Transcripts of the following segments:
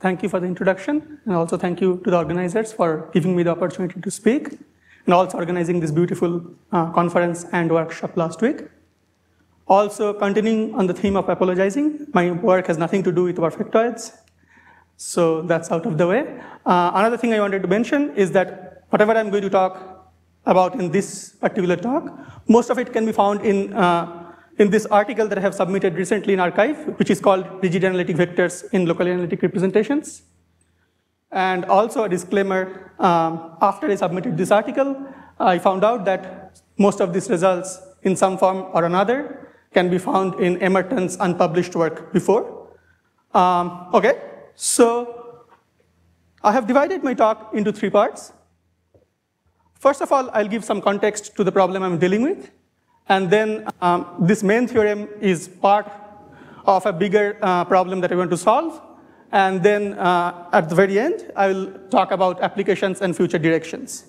thank you for the introduction, and also thank you to the organizers for giving me the opportunity to speak, and also organizing this beautiful uh, conference and workshop last week. Also, continuing on the theme of apologizing, my work has nothing to do with perfectoids, so that's out of the way. Uh, another thing I wanted to mention is that whatever I'm going to talk about in this particular talk, most of it can be found in, uh, in this article that I have submitted recently in arXiv, which is called Rigid Analytic Vectors in Local Analytic Representations. And also a disclaimer, um, after I submitted this article, I found out that most of these results in some form or another can be found in Emerton's unpublished work before. Um, okay, so I have divided my talk into three parts. First of all, I'll give some context to the problem I'm dealing with. And then um, this main theorem is part of a bigger uh, problem that I want to solve. And then uh, at the very end, I will talk about applications and future directions.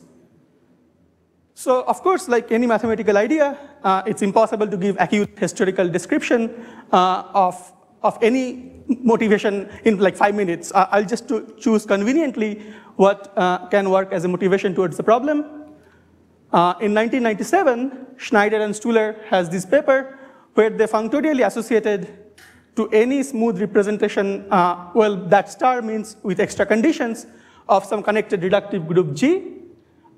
So of course, like any mathematical idea, uh, it's impossible to give acute historical description uh, of, of any motivation in like five minutes. I'll just choose conveniently what uh, can work as a motivation towards the problem. Uh, in 1997, Schneider and Stuhler has this paper where they functorially associated to any smooth representation, uh, well, that star means with extra conditions of some connected reductive group G,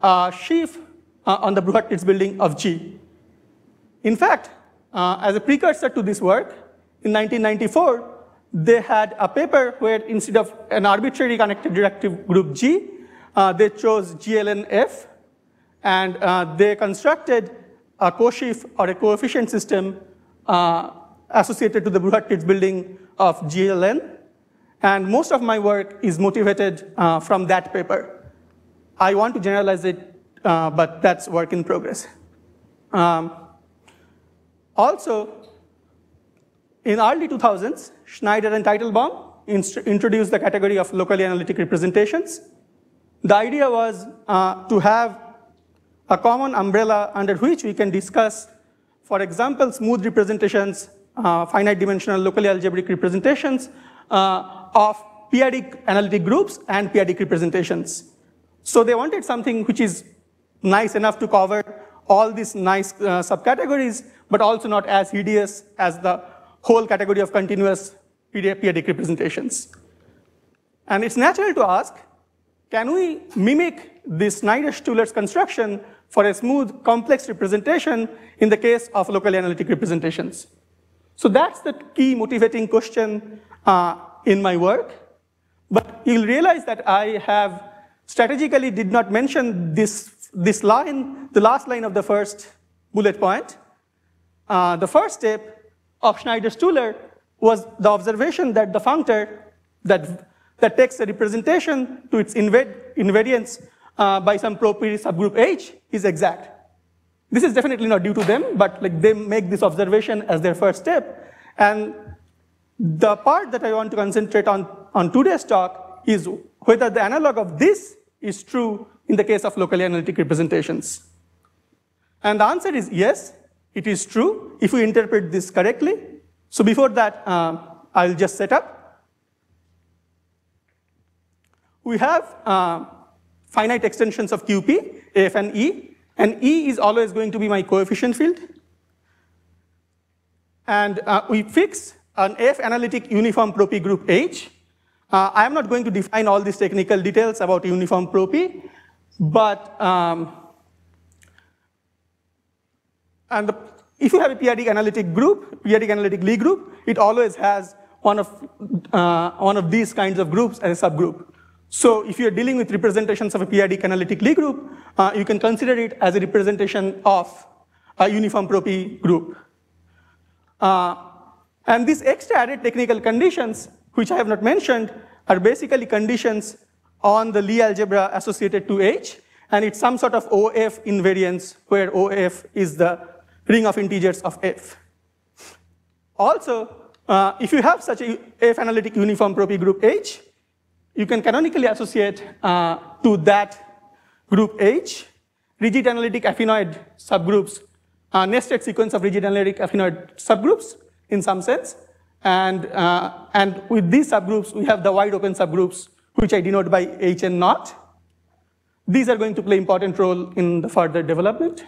uh, sheaf uh, on the Bruhat-Tits building of G. In fact, uh, as a precursor to this work, in 1994, they had a paper where instead of an arbitrary connected reductive group G, uh, they chose GLNF, and uh, they constructed a co-sheaf or a coefficient system uh, associated to the Bruhat-Tits building of GLN. And most of my work is motivated uh, from that paper. I want to generalize it uh, but that's work in progress. Um, also, in early 2000s, Schneider and Teitelbaum introduced the category of locally analytic representations. The idea was uh, to have a common umbrella under which we can discuss, for example, smooth representations, uh, finite dimensional locally algebraic representations uh, of p-adic analytic groups and p-adic representations. So they wanted something which is nice enough to cover all these nice uh, subcategories, but also not as hideous as the whole category of continuous p-adic representations. And it's natural to ask, can we mimic this Schneider-Stuhler's construction for a smooth, complex representation in the case of locally analytic representations? So that's the key motivating question uh, in my work. But you'll realize that I have strategically did not mention this this line, the last line of the first bullet point, uh, the first step of Schneider-Stuhler was the observation that the functor that, that takes a representation to its invariance uh, by some pro-p subgroup H is exact. This is definitely not due to them, but like they make this observation as their first step. And the part that I want to concentrate on on today's talk is whether the analog of this is true in the case of locally analytic representations? And the answer is yes, it is true if we interpret this correctly. So before that, uh, I'll just set up. We have uh, finite extensions of QP, F and E, and E is always going to be my coefficient field. And uh, we fix an F analytic uniform pro-p group H. Uh, I am not going to define all these technical details about uniform pro-p, but um, and the, if you have a p-adic analytic group, p-adic analytic Lie group, it always has one of, uh, one of these kinds of groups as a subgroup. So if you're dealing with representations of a p-adic analytic Lie group, uh, you can consider it as a representation of a uniform pro-p group. Uh, and these extra added technical conditions, which I have not mentioned, are basically conditions on the Lie algebra associated to H, and it's some sort of OF invariance where OF is the ring of integers of F. Also, uh, if you have such a F analytic uniform pro-p group H, you can canonically associate uh, to that group H rigid analytic affinoid subgroups, uh, nested sequence of rigid analytic affinoid subgroups in some sense. And, uh, and with these subgroups, we have the wide open subgroups, which I denote by Hn naught. These are going to play important role in the further development.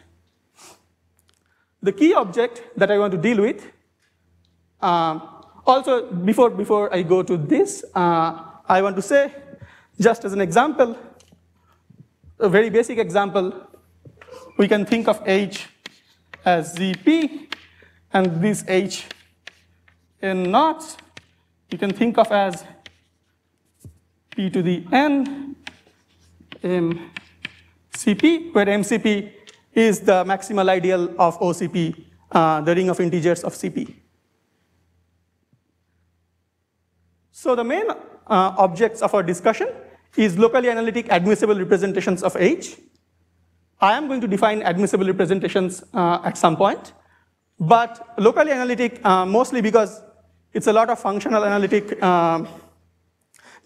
The key object that I want to deal with, uh, also before, before I go to this, uh, I want to say, just as an example, a very basic example, we can think of H as Zp, and this H in naught, you can think of as p to the n mcp, where mcp is the maximal ideal of OCP, uh, the ring of integers of CP. So the main uh, objects of our discussion is locally analytic admissible representations of H. I am going to define admissible representations uh, at some point, but locally analytic uh, mostly because it's a lot of functional analytic uh,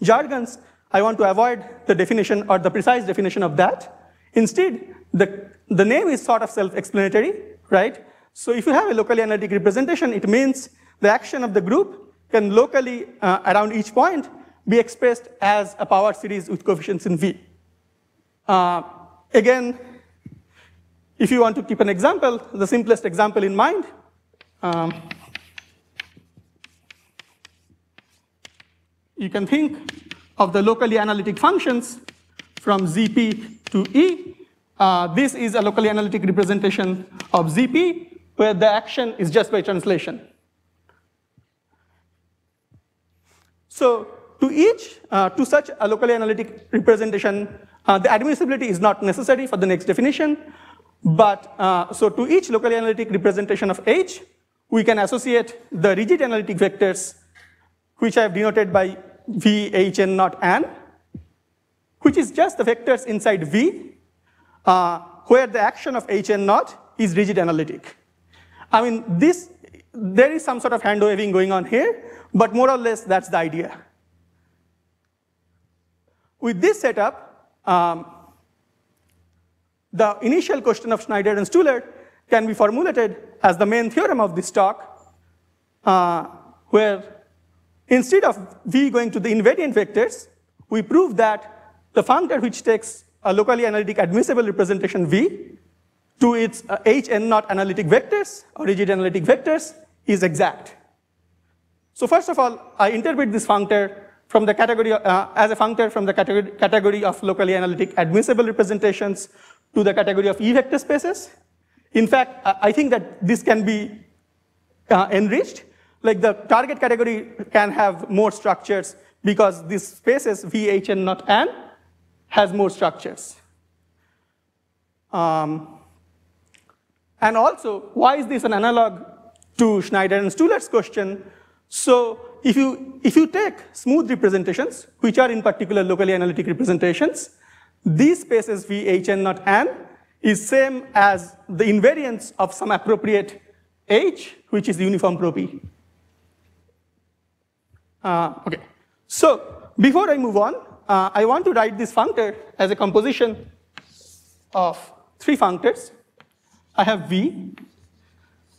jargons. I want to avoid the definition or the precise definition of that. Instead, the, the name is sort of self-explanatory, right? So if you have a locally analytic representation, it means the action of the group can locally, uh, around each point, be expressed as a power series with coefficients in V. Uh, again, if you want to keep an example, the simplest example in mind, um, you can think of the locally analytic functions from Zp to E. Uh, this is a locally analytic representation of Zp, where the action is just by translation. So to each, uh, to such a locally analytic representation, uh, the admissibility is not necessary for the next definition, but uh, so to each locally analytic representation of H, we can associate the rigid analytic vectors, which I have denoted by V, H, N naught, N, which is just the vectors inside V, uh, where the action of H, N naught is rigid analytic. I mean, this, there is some sort of hand waving going on here, but more or less that's the idea. With this setup, um, the initial question of Schneider and Stuhler can be formulated as the main theorem of this talk, uh, where instead of V going to the invariant vectors, we prove that the functor which takes a locally analytic admissible representation V to its uh, H n naught analytic vectors or rigid analytic vectors is exact. So first of all, I interpret this functor from the category uh, as a functor from the category, category of locally analytic admissible representations to the category of E vector spaces. In fact, I think that this can be uh, enriched. Like the target category can have more structures because these spaces, V, H, and not N, has more structures. Um, and also, why is this an analog to Schneider and Stuhler's question? So if you, if you take smooth representations, which are in particular locally analytic representations, these spaces V, H, N not N is same as the invariance of some appropriate H, which is uniform pro P. Uh, okay, so before I move on, uh, I want to write this functor as a composition of three functors. I have V,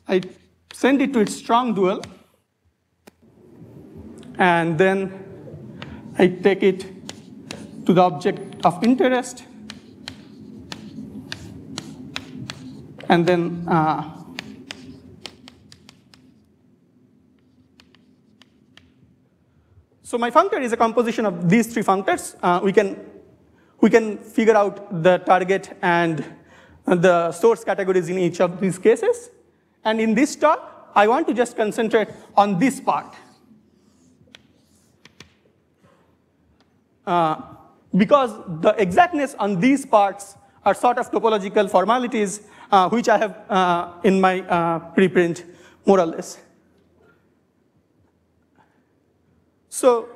I send it to its strong dual, and then I take it to the object of interest, and then uh, So my functor is a composition of these three functors. Uh, we, can, we can figure out the target and the source categories in each of these cases. And in this talk, I want to just concentrate on this part. Uh, because the exactness on these parts are sort of topological formalities uh, which I have uh, in my uh, preprint, more or less. So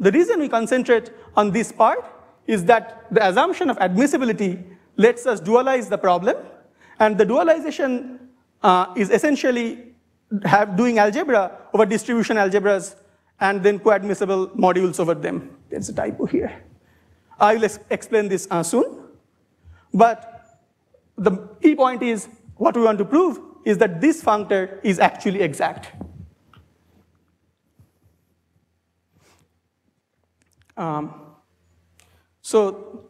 the reason we concentrate on this part is that the assumption of admissibility lets us dualize the problem, and the dualization uh, is essentially doing algebra over distribution algebras and then coadmissible modules over them. There's a typo here. I will explain this uh, soon. But the key point is what we want to prove is that this functor is actually exact. Um, so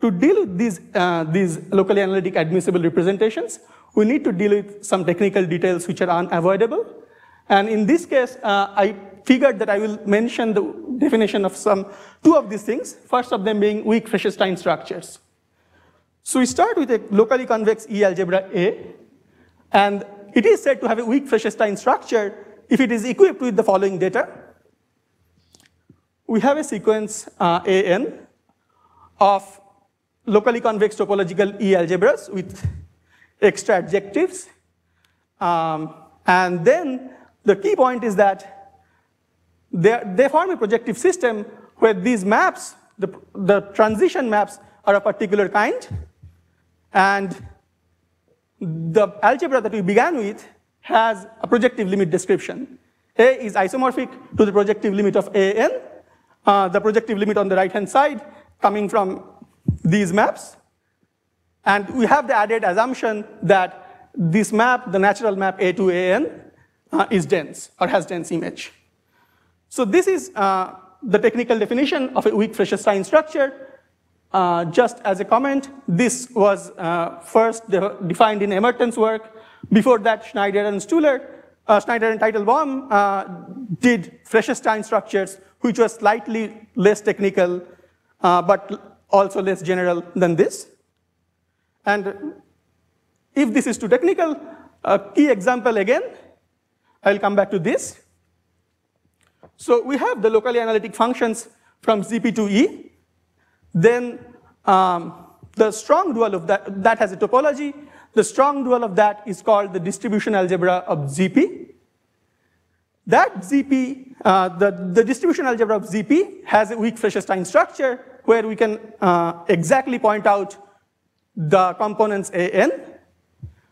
to deal with these, uh, these locally analytic admissible representations, we need to deal with some technical details which are unavoidable. And in this case, uh, I figured that I will mention the definition of some two of these things, first of them being weak Fréchet-Stein structures. So we start with a locally convex E algebra A, and it is said to have a weak Fréchet-Stein structure if it is equipped with the following data. We have a sequence uh, AN of locally convex topological E algebras with extra adjectives. Um, and then the key point is that they, they form a projective system where these maps, the, the transition maps, are a particular kind. And the algebra that we began with has a projective limit description. A is isomorphic to the projective limit of AN, uh, the projective limit on the right-hand side coming from these maps. And we have the added assumption that this map, the natural map A to AN, uh, is dense or has dense image. So this is uh, the technical definition of a weak Fréchet-Stein structure. Uh, just as a comment, this was uh, first de defined in Emerton's work. Before that, Schneider and Stuhler, uh, Schneider and Teitelbaum uh, did Fréchet-Stein structures, which was slightly less technical, but also less general than this. And if this is too technical, a key example again, I'll come back to this. So we have the locally analytic functions from ZP to E. Then um, the strong dual of that, that has a topology. The strong dual of that is called the distribution algebra of ZP. That ZP, uh, the, the distribution algebra of ZP has a weak Fréchet-Stein structure where we can uh, exactly point out the components AN.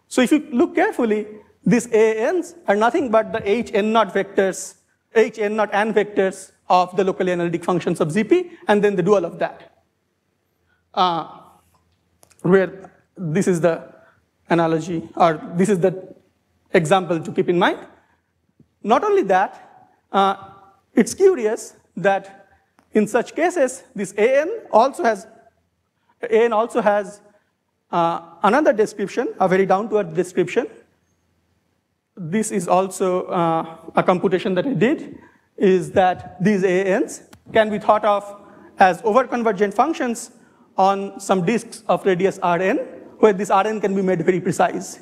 So if you look carefully, these ANs are nothing but the HN naught vectors, HN naught n vectors of the locally analytic functions of ZP, and then the dual of that. Uh, where this is the analogy, or this is the example to keep in mind. Not only that, uh, it's curious that in such cases, this AN also has, AN also has uh, another description, a very down-to-earth description. This is also uh, a computation that I did, is that these ANs can be thought of as overconvergent functions on some disks of radius Rn, where this Rn can be made very precise.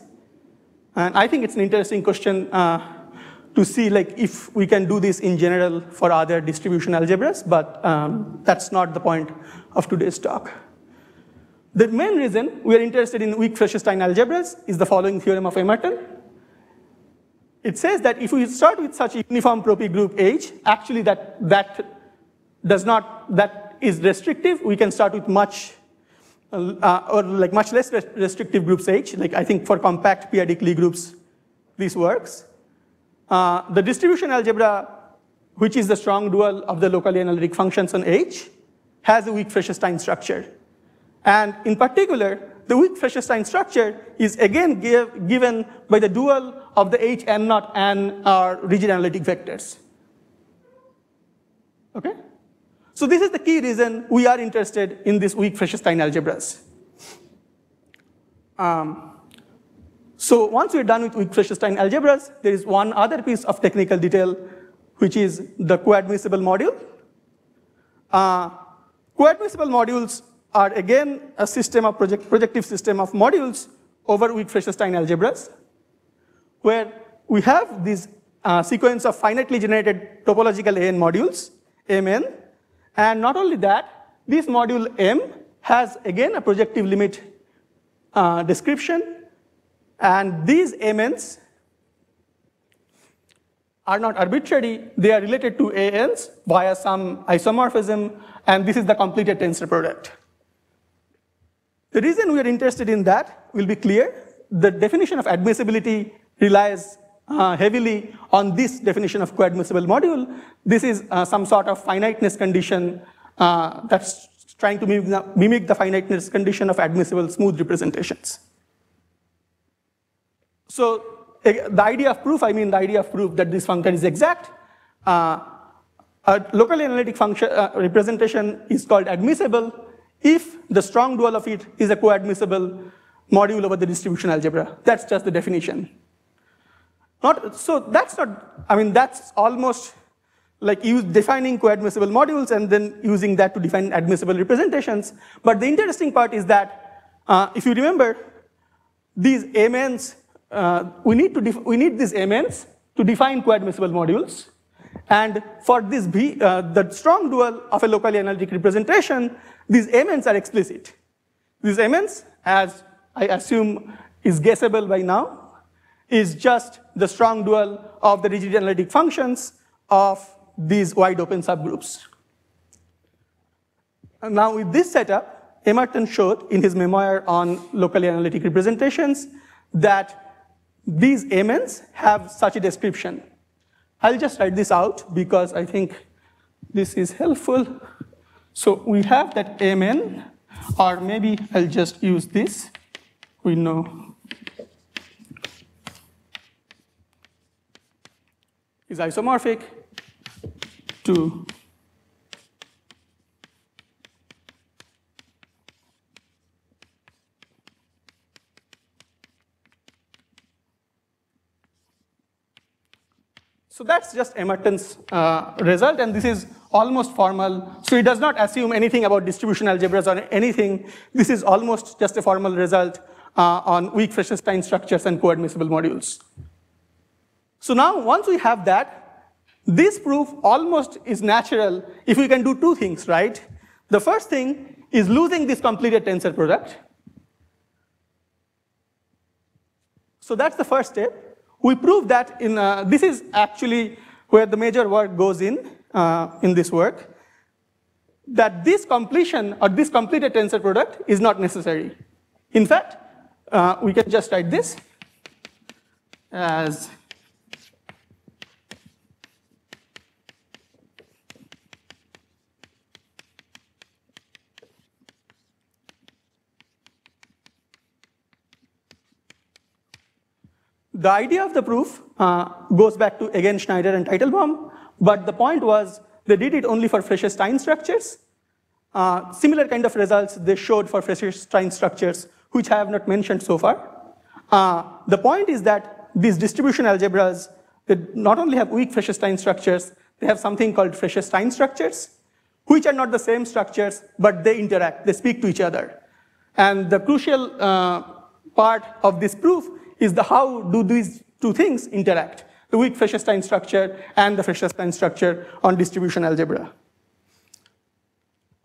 And I think it's an interesting question uh, to see like if we can do this in general for other distribution algebras, but um, that's not the point of today's talk. The main reason we are interested in weak Fréchet-Stein algebras is the following theorem of Emerton. It says that if we start with such a uniform pro-p group H, actually that, that does not, that is restrictive. We can start with much, uh, or like much less restrictive groups H. Like I think for compact p-adic Lie groups, this works. Uh, the distribution algebra, which is the strong dual of the locally analytic functions on H, has a weak Fréchet-Stein structure. And in particular, the weak Fréchet-Stein structure is again give, given by the dual of the H n naught and our rigid analytic vectors. Okay? So this is the key reason we are interested in these weak Fréchet-Stein algebras. Um, so once we're done with weak Fréchet-Stein algebras, there is one other piece of technical detail, which is the coadmissible module. Uh, coadmissible modules are again a system of project, projective system of modules over weak Fréchet-Stein algebras, where we have this uh, sequence of finitely generated topological AN modules, Mn, and not only that, this module M has again a projective limit uh, description, and these MNs are not arbitrary, they are related to ANs via some isomorphism, and this is the completed tensor product. The reason we are interested in that will be clear. The definition of admissibility relies uh, heavily on this definition of coadmissible module. This is uh, some sort of finiteness condition uh, that's trying to mimic the, finiteness condition of admissible smooth representations. So the idea of proof, I mean the idea of proof that this function is exact. Uh, a locally analytic function uh, representation is called admissible if the strong dual of it is a co-admissible module over the distribution algebra. That's just the definition. Not, so that's not, I mean, that's almost like use defining co-admissible modules and then using that to define admissible representations. But the interesting part is that uh, if you remember, these amens, uh, we need to we need these amens to define co-admissible modules. And for this B, uh, the strong dual of a locally analytic representation, these amens are explicit. These amens, as I assume is guessable by now, is just the strong dual of the rigid analytic functions of these wide open subgroups. And now with this setup, Emerton showed in his memoir on locally analytic representations that these amens have such a description. I'll just write this out because I think this is helpful. So we have that Mn, or maybe I'll just use this. We know is isomorphic to So that's just Emerton's uh, result, and this is almost formal. So it does not assume anything about distribution algebras or anything. This is almost just a formal result uh, on weak Fréchet-Stein structures and co-admissible modules. So now, once we have that, this proof almost is natural if we can do two things, right? The first thing is losing this completed tensor product. So that's the first step. We prove that in, uh, this is actually where the major work goes in, uh, in this work, that this completion or this completed tensor product is not necessary. In fact, uh, we can just write this as The idea of the proof uh, goes back to, again, Schneider and Teitelbaum, but the point was they did it only for Fréchet-Stein structures. Uh, similar kind of results they showed for Fréchet-Stein structures, which I have not mentioned so far. Uh, the point is that these distribution algebras, they not only have weak Fréchet-Stein structures, they have something called Fréchet-Stein structures, which are not the same structures, but they interact, they speak to each other. And the crucial uh, part of this proof is the how do these two things interact, the weak Fréchet-Stein structure and the Fréchet-Stein structure on distribution algebra.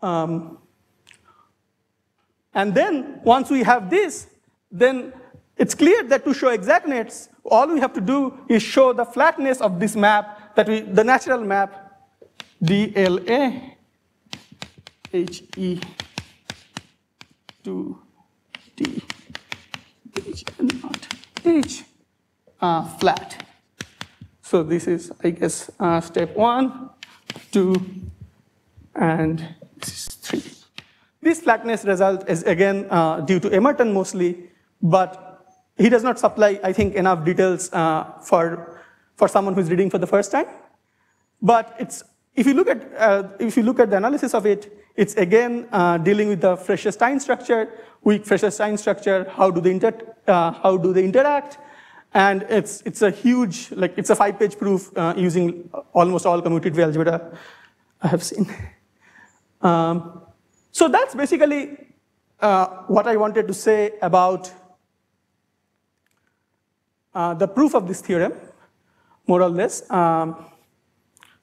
Um, and then once we have this, then it's clear that to show exactness, all we have to do is show the flatness of this map, that we, the natural map, DLA HE to D H naught each uh, flat. So this is, I guess, uh, step one, two, and this is three. This flatness result is again uh, due to Emerton mostly, but he does not supply, I think, enough details uh, for, for someone who's reading for the first time. But it's, if you look at, uh, if you look at the analysis of it, it's again uh, dealing with the Fréchet-Stein structure, weak Fréchet-Stein structure, how do they, inter uh, how do they interact, and it's, it's a huge, like it's a five-page proof uh, using almost all commutative algebra I have seen. Um, so that's basically uh, what I wanted to say about uh, the proof of this theorem, more or less. Um,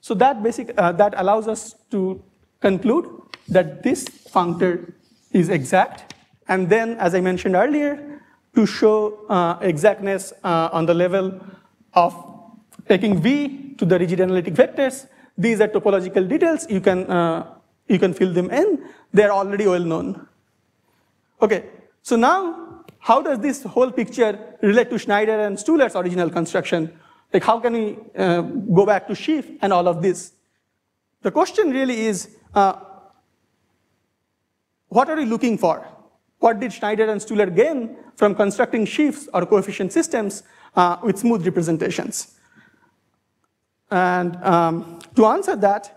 so that, basic, uh, that allows us to conclude that this functor is exact. And then, as I mentioned earlier, to show uh, exactness uh, on the level of taking V to the rigid analytic vectors, these are topological details. You can, uh, you can fill them in. They're already well known. Okay, so now how does this whole picture relate to Schneider and Stuhler's original construction? Like how can we uh, go back to sheaf and all of this? The question really is, uh, what are we looking for? What did Schneider and Stuhler gain from constructing sheaves or coefficient systems uh, with smooth representations? And um, to answer that,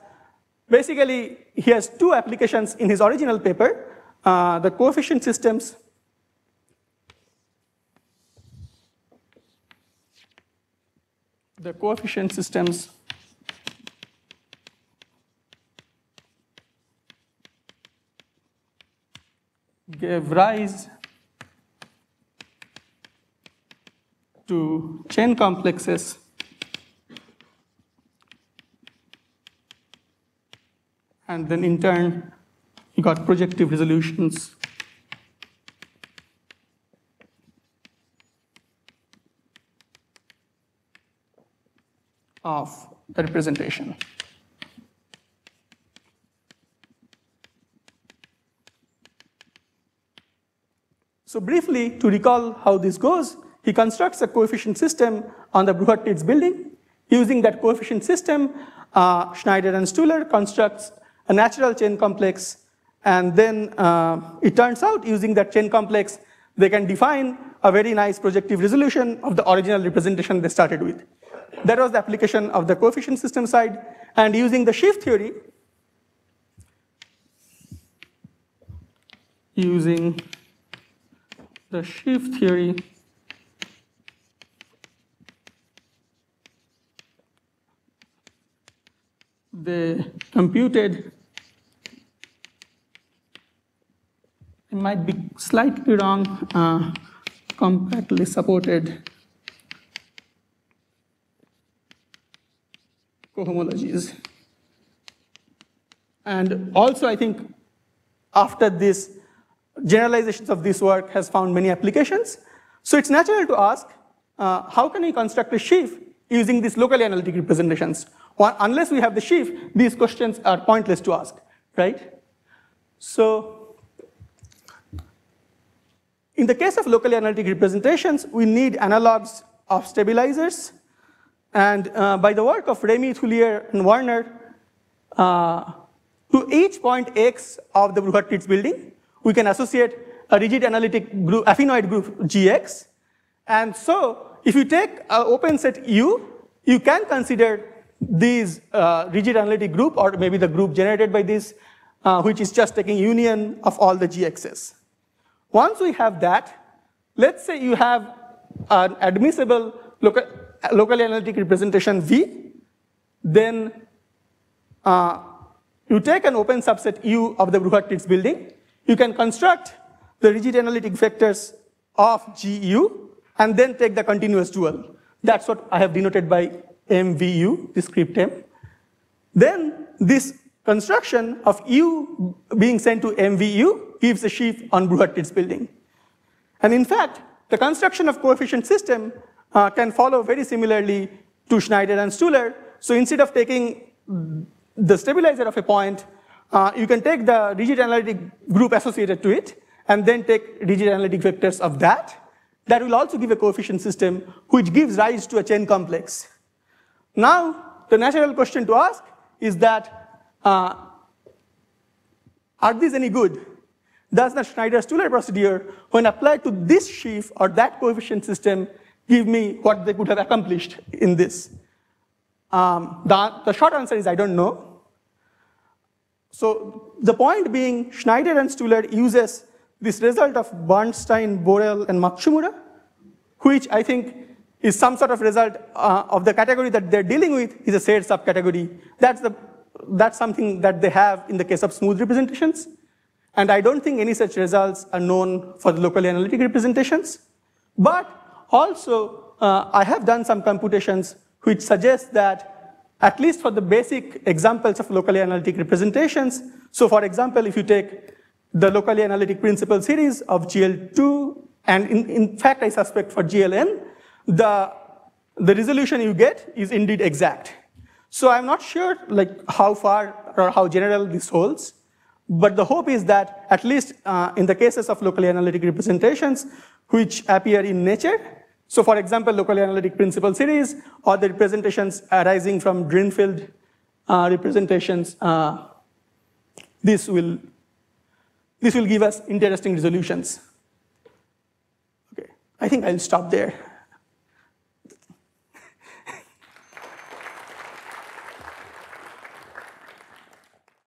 basically, he has two applications in his original paper, uh, the coefficient systems the coefficient systems gave rise to chain complexes and then in turn you got projective resolutions of the representation. So briefly, to recall how this goes, he constructs a coefficient system on the Bruhat-Tits building. Using that coefficient system, uh, Schneider and Stuhler constructs a natural chain complex, and then uh, it turns out using that chain complex, they can define a very nice projective resolution of the original representation they started with. That was the application of the coefficient system side. And using the sheaf theory, using the sheaf theory, they computed, it might be slightly wrong, uh, compactly supported cohomologies. And also, I think after this, generalizations of this work has found many applications. So it's natural to ask, uh, how can we construct a sheaf using these locally analytic representations? Well, unless we have the sheaf, these questions are pointless to ask, right? So in the case of locally analytic representations, we need analogs of stabilizers and uh, by the work of Remy, Thuillier, and Werner, uh, to each point x of the Bruhat-Tits building, we can associate a rigid analytic group, affinoid group Gx. And so if you take an open set U, you can consider these uh, rigid analytic group or maybe the group generated by this, uh, which is just taking union of all the Gx's. Once we have that, let's say you have an admissible local, locally analytic representation V, then uh, you take an open subset U of the Bruhat-Tits building, you can construct the rigid analytic vectors of GU, and then take the continuous dual. That's what I have denoted by MVU, the script M. Then this construction of U being sent to MVU gives a sheaf on Bruhat-Tits building. And in fact, the construction of coefficient system uh, can follow very similarly to Schneider and Stuhler. So instead of taking the stabilizer of a point, uh, you can take the rigid analytic group associated to it, and then take rigid analytic vectors of that. That will also give a coefficient system, which gives rise to a chain complex. Now, the natural question to ask is that, uh, are these any good? Does the Schneider-Stuhler procedure, when applied to this sheaf or that coefficient system, give me what they could have accomplished in this? Um, the, the short answer is I don't know. So the point being, Schneider and Stuhler uses this result of Bernstein, Borel, and Matsumoto, which I think is some sort of result uh, of the category that they're dealing with is a shared subcategory. That's, the, that's something that they have in the case of smooth representations. And I don't think any such results are known for the locally analytic representations. But also, uh, I have done some computations which suggest that at least for the basic examples of locally analytic representations, so for example, if you take the locally analytic principal series of GL2, and in, in fact, I suspect for GLN, the, the resolution you get is indeed exact. So I'm not sure like how far or how general this holds, but the hope is that at least uh, in the cases of locally analytic representations, which appear in nature, so for example, locally analytic principal series or the representations arising from Greenfield uh, representations, uh, this, will, this will give us interesting resolutions. Okay, I think I'll stop there.